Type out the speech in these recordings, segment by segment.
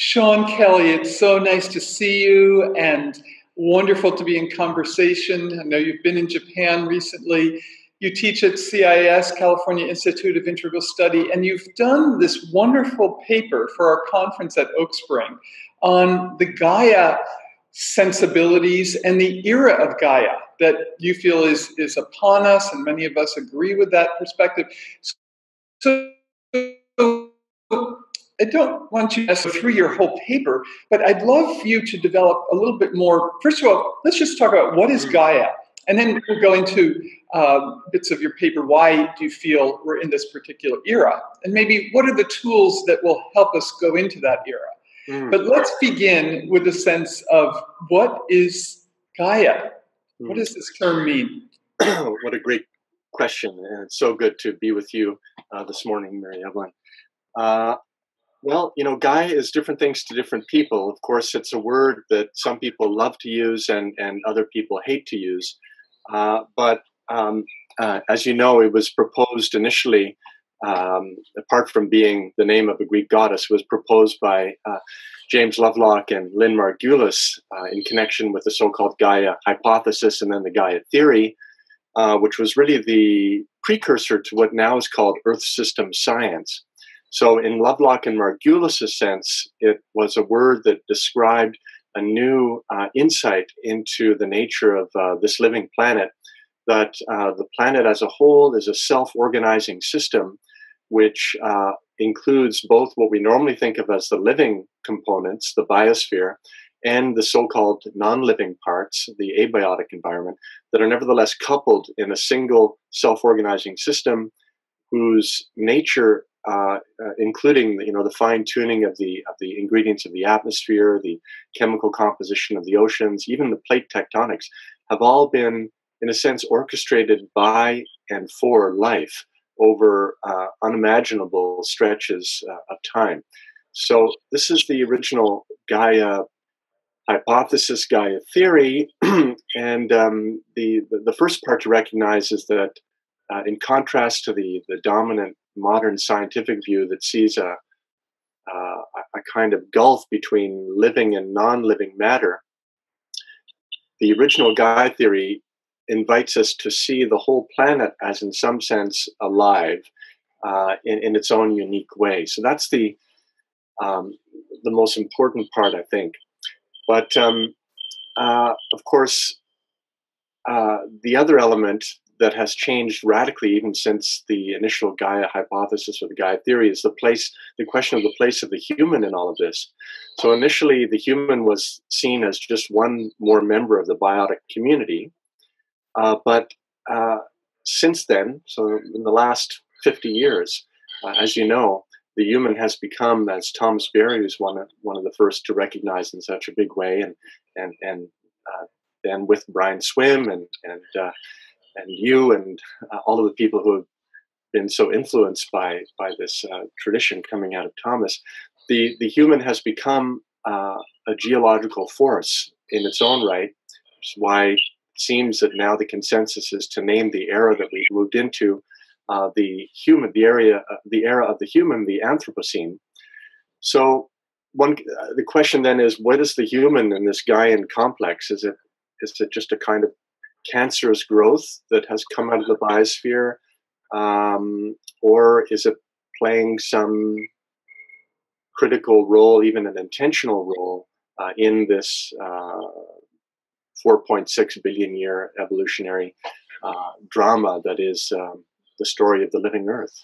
Sean Kelly, it's so nice to see you and wonderful to be in conversation. I know you've been in Japan recently. You teach at CIS, California Institute of Integral Study, and you've done this wonderful paper for our conference at Oak Spring on the Gaia sensibilities and the era of Gaia that you feel is, is upon us, and many of us agree with that perspective. So, I don't want you to go through your whole paper, but I'd love for you to develop a little bit more. First of all, let's just talk about what is mm. Gaia, and then we'll go into uh, bits of your paper. Why do you feel we're in this particular era? And maybe what are the tools that will help us go into that era? Mm. But let's begin with a sense of what is Gaia? Mm. What does this term mean? what a great question. And it's so good to be with you uh, this morning, Mary Evelyn. Uh, well, you know, Gaia is different things to different people. Of course, it's a word that some people love to use and, and other people hate to use. Uh, but um, uh, as you know, it was proposed initially, um, apart from being the name of a Greek goddess, was proposed by uh, James Lovelock and Lynn Margulis uh, in connection with the so-called Gaia hypothesis and then the Gaia theory, uh, which was really the precursor to what now is called Earth system science. So, in Lovelock and Margulis' sense, it was a word that described a new uh, insight into the nature of uh, this living planet. That uh, the planet as a whole is a self organizing system which uh, includes both what we normally think of as the living components, the biosphere, and the so called non living parts, the abiotic environment, that are nevertheless coupled in a single self organizing system whose nature uh, uh, including you know the fine tuning of the of the ingredients of the atmosphere, the chemical composition of the oceans, even the plate tectonics, have all been in a sense orchestrated by and for life over uh, unimaginable stretches uh, of time. So this is the original Gaia hypothesis, Gaia theory, and um, the, the, first part to recognize is that uh, in contrast to the the dominant modern scientific view that sees a, uh, a kind of gulf between living and non living matter, the original Gaia theory invites us to see the whole planet as, in some sense, alive uh, in, in its own unique way. So that's the um, the most important part, I think. But um, uh, of course, uh, the other element that has changed radically even since the initial Gaia hypothesis or the Gaia theory is the place, the question of the place of the human in all of this. So initially, the human was seen as just one more member of the biotic community, uh, but uh, since then, so in the last 50 years, uh, as you know, the human has become, as Thomas Berry was one of, one of the first to recognize in such a big way, and and and uh, then with Brian Swimme and and uh, and you and uh, all of the people who have been so influenced by by this uh, tradition coming out of Thomas, the the human has become uh, a geological force in its own right. Is why it seems that now the consensus is to name the era that we've moved into uh, the human, the area, uh, the era of the human, the Anthropocene. So one, uh, the question then is, what is the human in this Gaian complex? Is it is it just a kind of cancerous growth that has come out of the biosphere, um, or is it playing some critical role, even an intentional role, uh, in this uh, 4.6 billion year evolutionary uh, drama that is um, the story of the living Earth?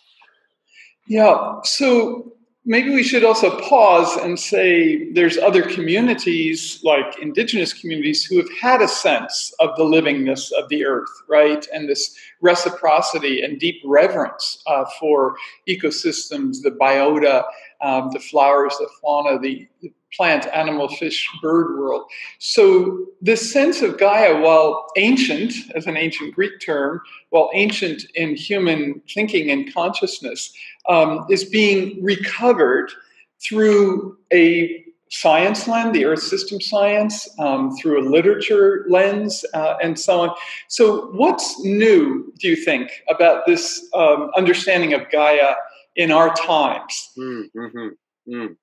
Yeah, so maybe we should also pause and say there's other communities like indigenous communities who have had a sense of the livingness of the earth right? And this reciprocity and deep reverence uh, for ecosystems the biota um, the flowers the fauna the, plant, animal, fish, bird world. So this sense of Gaia, while ancient, as an ancient Greek term, while ancient in human thinking and consciousness, um, is being recovered through a science lens, the Earth system science, um, through a literature lens, uh, and so on. So, what's new, do you think, about this um, understanding of Gaia in our times? Mm, mm-hmm. Mm.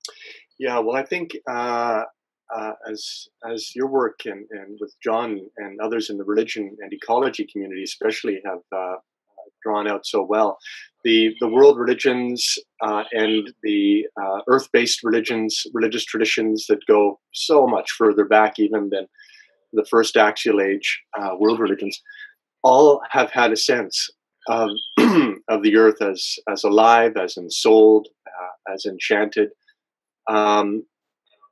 Yeah, well, I think uh, uh, as as your work and, and with John and others in the religion and ecology community, especially, have uh, drawn out so well, the the world religions uh, and the uh, earth-based religions, religious traditions that go so much further back even than the first axial age uh, world religions, all have had a sense of of the earth as as alive, as ensouled, uh, as enchanted. Um,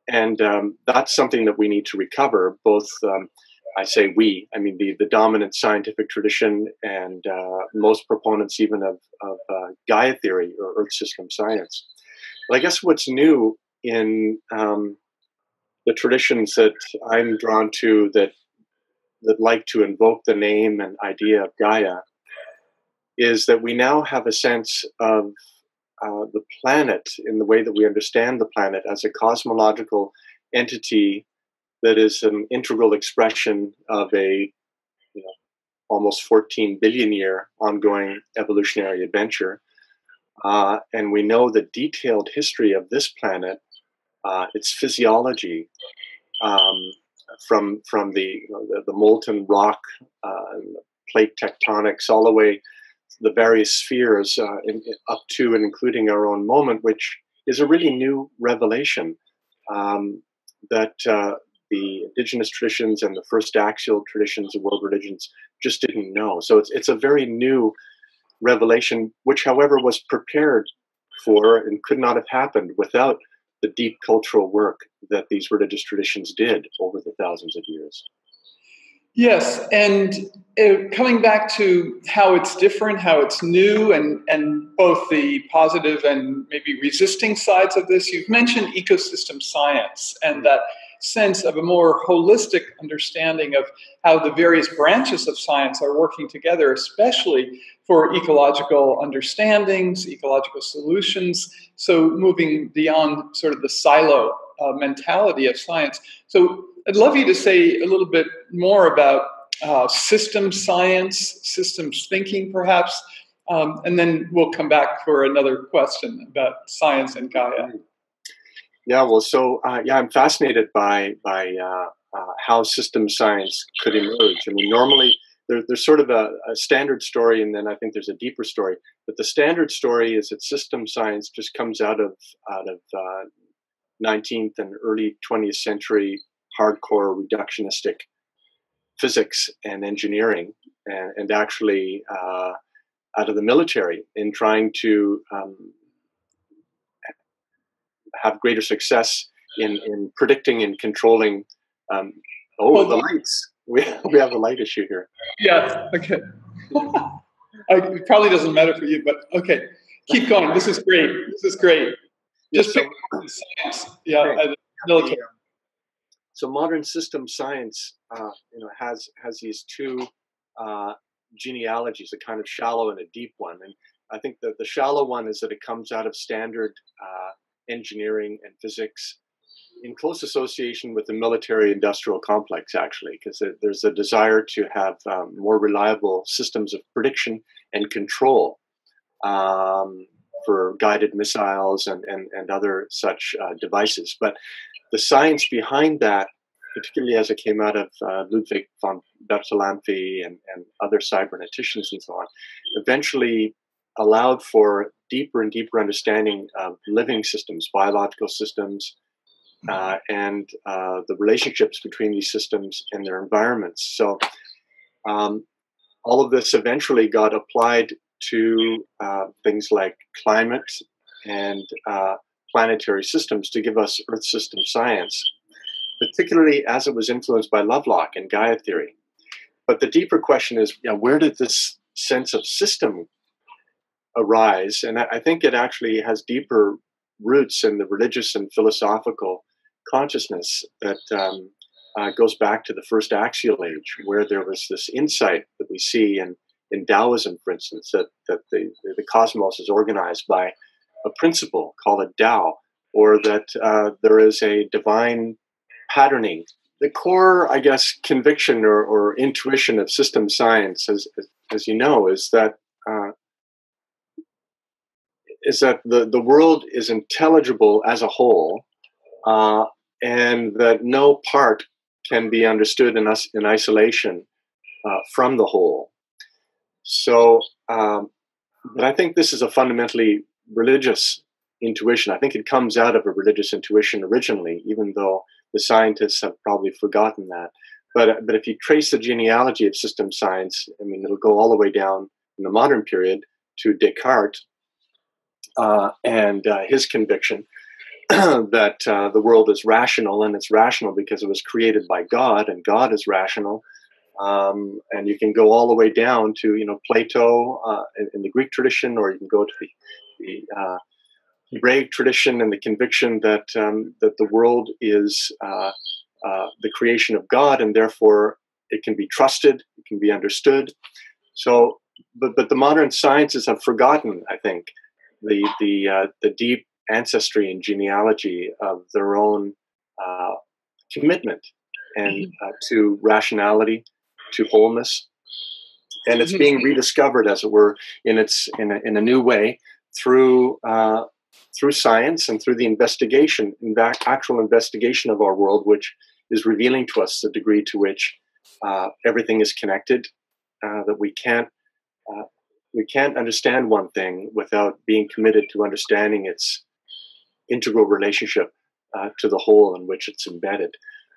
and um, that's something that we need to recover both um, I say we, I mean the, the dominant scientific tradition and uh, most proponents even of, of uh, Gaia theory or Earth system science. But I guess what's new in um, the traditions that I'm drawn to that that like to invoke the name and idea of Gaia is that we now have a sense of uh, the planet in the way that we understand the planet as a cosmological entity that is an integral expression of a you know, almost 14 billion year ongoing evolutionary adventure. Uh, and we know the detailed history of this planet, uh, its physiology, um, from from the, you know, the, the molten rock, uh, plate tectonics, all the way the various spheres uh, in, up to and including our own moment, which is a really new revelation um, that uh, the indigenous traditions and the first axial traditions of world religions just didn't know. So it's, it's a very new revelation, which, however, was prepared for and could not have happened without the deep cultural work that these religious traditions did over the thousands of years. Yes, and uh, coming back to how it's different, how it's new, and, and both the positive and maybe resisting sides of this, you've mentioned ecosystem science and that sense of a more holistic understanding of how the various branches of science are working together, especially for ecological understandings, ecological solutions. So, moving beyond sort of the silo uh, mentality of science. So, I'd love you to say a little bit more about uh, system science, systems thinking, perhaps, um, and then we'll come back for another question about science and Gaia. Yeah, well, so uh, yeah, I'm fascinated by by uh, uh, how system science could emerge. I mean, normally there, there's sort of a, a, standard story, and then I think there's a deeper story. But the standard story is that system science just comes out of out of 19th uh, and early 20th century hardcore reductionistic physics and engineering, and, and actually uh, out of the military in trying to um, have greater success in, in predicting and controlling. Um, oh, the lights. We, we have a light issue here. Yeah, okay. it probably doesn't matter for you, but okay. Keep going. This is great. This is great. Just yeah, so, science. Yeah, okay. military. So modern system science, uh, you know, has has these two uh, genealogies, a kind of shallow and a deep one. And I think that the shallow one is that it comes out of standard uh, engineering and physics in close association with the military industrial complex, actually, because there's a desire to have um, more reliable systems of prediction and control um, for guided missiles and, and, and other such uh, devices. But the science behind that, particularly as it came out of uh, Ludwig von Bertalanffy and, and other cyberneticians and so on, eventually allowed for deeper and deeper understanding of living systems, biological systems, mm-hmm. uh, and uh, the relationships between these systems and their environments. So, um, all of this eventually got applied to uh, things like climate and uh, planetary systems to give us Earth system science, particularly as it was influenced by Lovelock and Gaia theory. But the deeper question is, you know, where did this sense of system arise. And I think it actually has deeper roots in the religious and philosophical consciousness that um, uh, goes back to the first axial age, where there was this insight that we see in, in Taoism, for instance, that, that the, the cosmos is organized by a principle called a Tao, or that uh, there is a divine patterning. The core, I guess, conviction or, or intuition of system science, as, as you know, is that uh, is that the, the world is intelligible as a whole uh, and that no part can be understood in us in isolation uh, from the whole. So, um, but I think this is a fundamentally religious intuition. I think it comes out of a religious intuition originally, even though the scientists have probably forgotten that. But but if you trace the genealogy of system science, I mean, it'll go all the way down in the modern period to Descartes uh, and uh, his conviction that uh, the world is rational, and it's rational because it was created by God, and God is rational. Um, and you can go all the way down to you know Plato uh, in, in, the Greek tradition, or you can go to the, the uh, Hebraic tradition and the conviction that um, that the world is uh, uh, the creation of God, and therefore it can be trusted, it can be understood. So, but but the modern sciences have forgotten, I think, the the uh, the deep ancestry and genealogy of their own uh, commitment and mm-hmm. uh, to rationality, to wholeness, and it's mm-hmm. being rediscovered, as it were, in its in a, in a new way through uh, through science and through the investigation, in actual investigation of our world, which is revealing to us the degree to which uh, everything is connected, uh, that we can't uh, we can't understand one thing without being committed to understanding its integral relationship uh, to the whole in which it's embedded.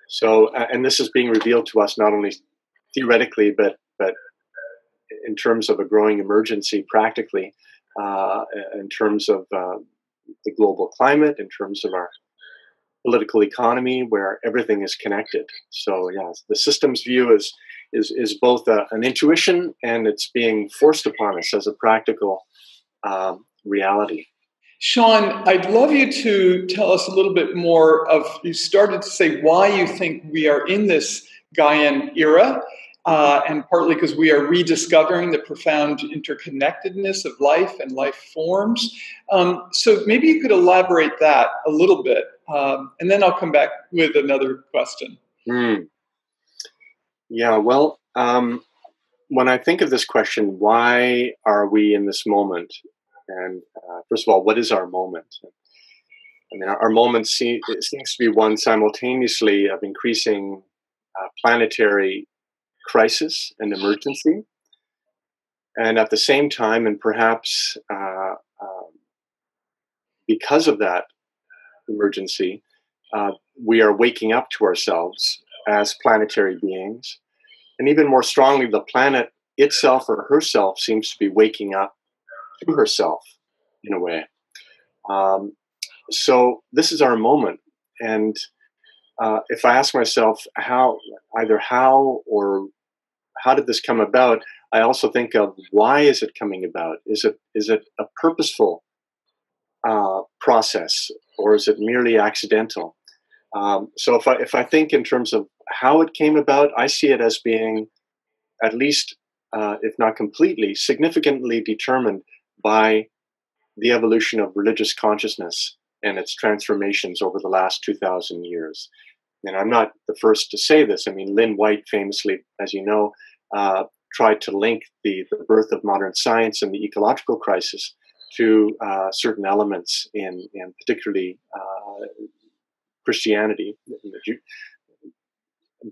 So, uh, and this is being revealed to us not only theoretically, but but in terms of a growing emergency, practically, uh, in terms of the global climate, in terms of our political economy, where everything is connected. So, yeah, the systems view is is is both a, an intuition and it's being forced upon us as a practical um, reality. Sean, I'd love you to tell us a little bit more of. You started to say why you think we are in this Gaian era, uh, and partly because we are rediscovering the profound interconnectedness of life and life forms. Um, so maybe you could elaborate that a little bit, um, and then I'll come back with another question. Mm. Yeah, well, um, when I think of this question, why are we in this moment? And uh, first of all, what is our moment? I mean, our, moment seems to be one simultaneously of increasing uh, planetary crisis and emergency. And at the same time, and perhaps uh, um, because of that emergency, uh, we are waking up to ourselves as planetary beings. And even more strongly, the planet itself or herself seems to be waking up to herself in a way. Um, so this is our moment. And uh, if I ask myself how, either how or how did this come about, I also think of why is it coming about? Is it is it a purposeful uh, process or is it merely accidental? Um, so if I if I think in terms of how it came about, I see it as being at least, uh, if not completely, significantly determined by the evolution of religious consciousness and its transformations over the last 2,000 years. And I'm not the first to say this. I mean, Lynn White famously, as you know, uh, tried to link the, the birth of modern science and the ecological crisis to uh, certain elements in, in particularly uh, Christianity,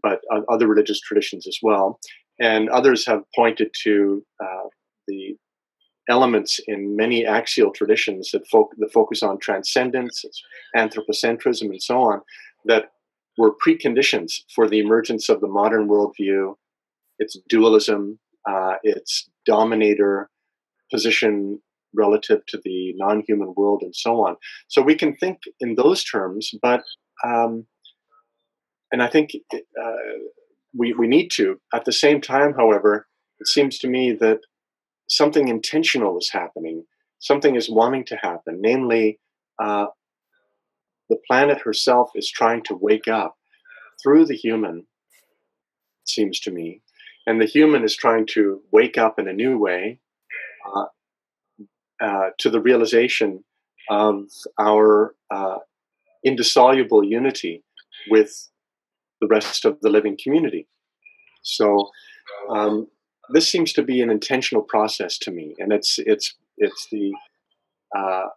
but other religious traditions as well. And others have pointed to uh, the elements in many axial traditions that, fo- that focus on transcendence, anthropocentrism, and so on, that were preconditions for the emergence of the modern worldview, its dualism, uh, its dominator position relative to the non human world, and so on. So we can think in those terms, but um, and I think uh, we, we need to. At the same time, however, it seems to me that something intentional is happening. Something is wanting to happen. Namely, uh, the planet herself is trying to wake up through the human, it seems to me. And the human is trying to wake up in a new way uh, uh, to the realization of our uh, indissoluble unity with the rest of the living community. So um, this seems to be an intentional process to me, and it's it's it's the uh,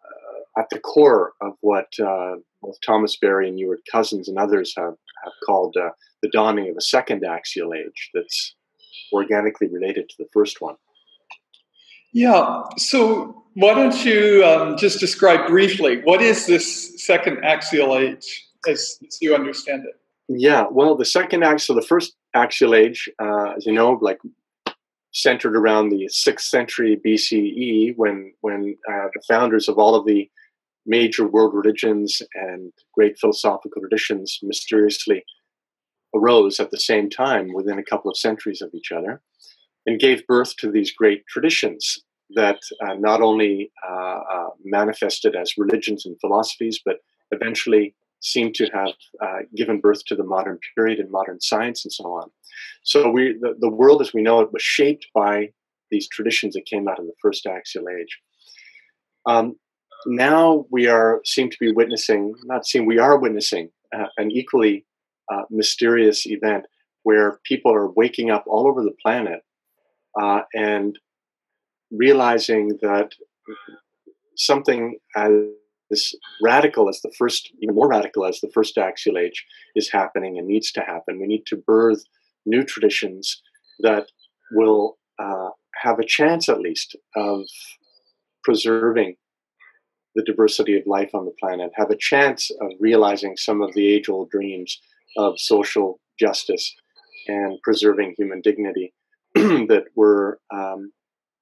at the core of what uh, both Thomas Berry and Ewert Cousins and others have, have called uh, the dawning of a second axial age that's organically related to the first one. Yeah. So why don't you um, just describe briefly what is this second axial age as, as, you understand it? Yeah. Well, the second axial, the first axial age, uh, as you know, like centered around the sixth century BCE, when when uh, the founders of all of the major world religions and great philosophical traditions mysteriously arose at the same time within a couple of centuries of each other and gave birth to these great traditions that uh, not only uh, uh, manifested as religions and philosophies, but eventually seemed to have uh, given birth to the modern period and modern science and so on. So we, the, the world as we know it was shaped by these traditions that came out of the first axial age. Um, now we are seem to be witnessing, not seem, we are witnessing uh, an equally uh, mysterious event where people are waking up all over the planet uh, and realizing that something as radical as the first, even more radical as the first axial age, is happening and needs to happen. We need to birth new traditions that will uh, have a chance, at least, of preserving the diversity of life on the planet, have a chance of realizing some of the age old dreams of social justice and preserving human dignity that were, um,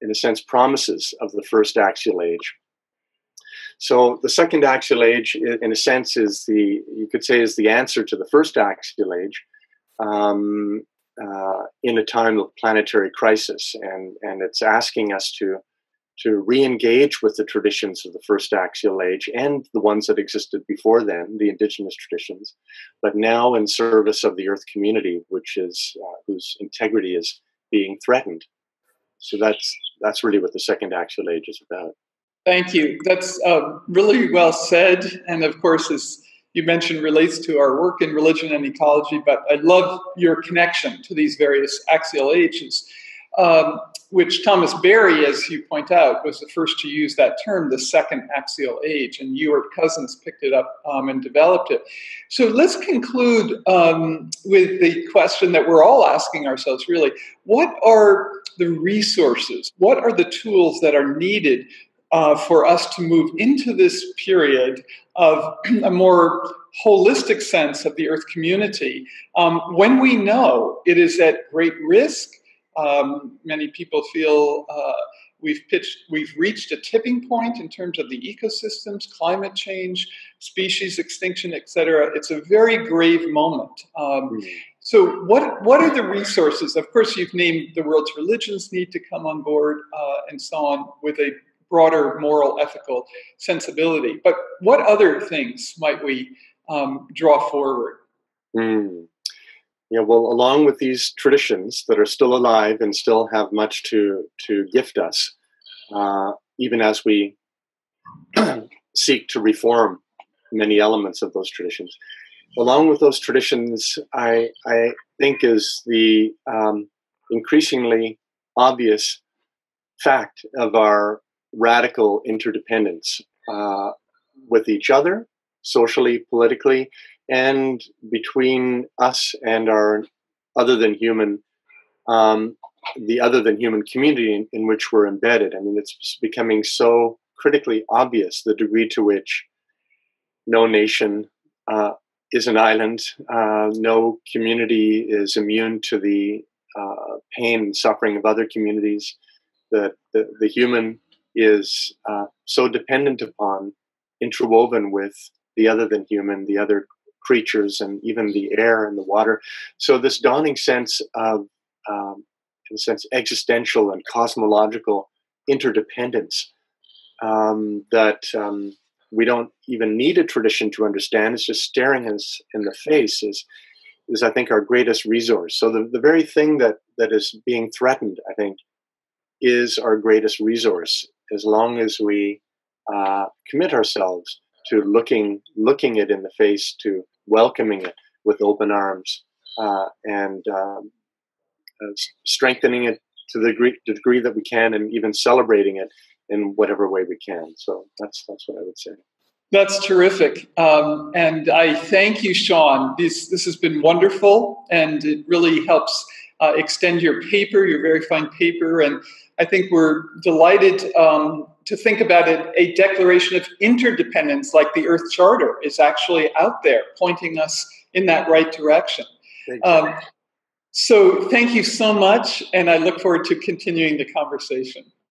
in a sense, promises of the first axial age. So the second axial age, in a sense, is the you could say is the answer to the first axial age um, uh, in a time of planetary crisis, and and it's asking us to to re-engage with the traditions of the first axial age and the ones that existed before then, the indigenous traditions, but now in service of the Earth community, which is uh, whose integrity is being threatened. So that's that's really what the second axial age is about. Thank you. That's uh, really well said, and of course, as you mentioned, relates to our work in religion and ecology. But I love your connection to these various axial ages um, which Thomas Berry, as you point out, was the first to use that term, the second axial age, and Ewert Cousins picked it up um, and developed it. So let's conclude um, with the question that we're all asking ourselves really what are the resources, what are the tools that are needed uh, for us to move into this period of a more holistic sense of the Earth community um, when we know it is at great risk um, many people feel uh, we've pitched, we've reached a tipping point in terms of the ecosystems, climate change, species extinction, etc. It's a very grave moment. Um, mm-hmm. So, what what are the resources? Of course, you've named the world's religions need to come on board uh, and so on with a broader moral, ethical sensibility. But what other things might we um, draw forward? Mm know, well, along with these traditions that are still alive and still have much to to gift us, uh, even as we seek to reform many elements of those traditions. Along with those traditions, I I think is the um, increasingly obvious fact of our radical interdependence uh, with each other, socially, politically, and between us and our other than human, um, the other than human community in, in, which we're embedded. I mean, it's becoming so critically obvious the degree to which no nation uh, is an island, uh, no community is immune to the uh, pain and suffering of other communities. That the, the human is uh, so dependent upon, interwoven with the other than human, the other creatures and even the air and the water. So this dawning sense of, um, in a sense, existential and cosmological interdependence um, that um, we don't even need a tradition to understand. It's just staring us in the face is, is I think, our greatest resource. So the, the very thing that, that is being threatened, I think, is our greatest resource as long as we uh, commit ourselves to looking looking it in the face, to welcoming it with open arms uh, and um, uh, strengthening it to the degree, the degree that we can, and even celebrating it in whatever way we can. So that's that's what I would say. That's terrific. Um, and I thank you, Sean. This, this has been wonderful, and it really helps uh, extend your paper, your very fine paper. And I think we're delighted um, to think about it. A declaration of interdependence, like the Earth Charter, is actually out there, pointing us in that right direction. Um, so, thank you so much, and I look forward to continuing the conversation.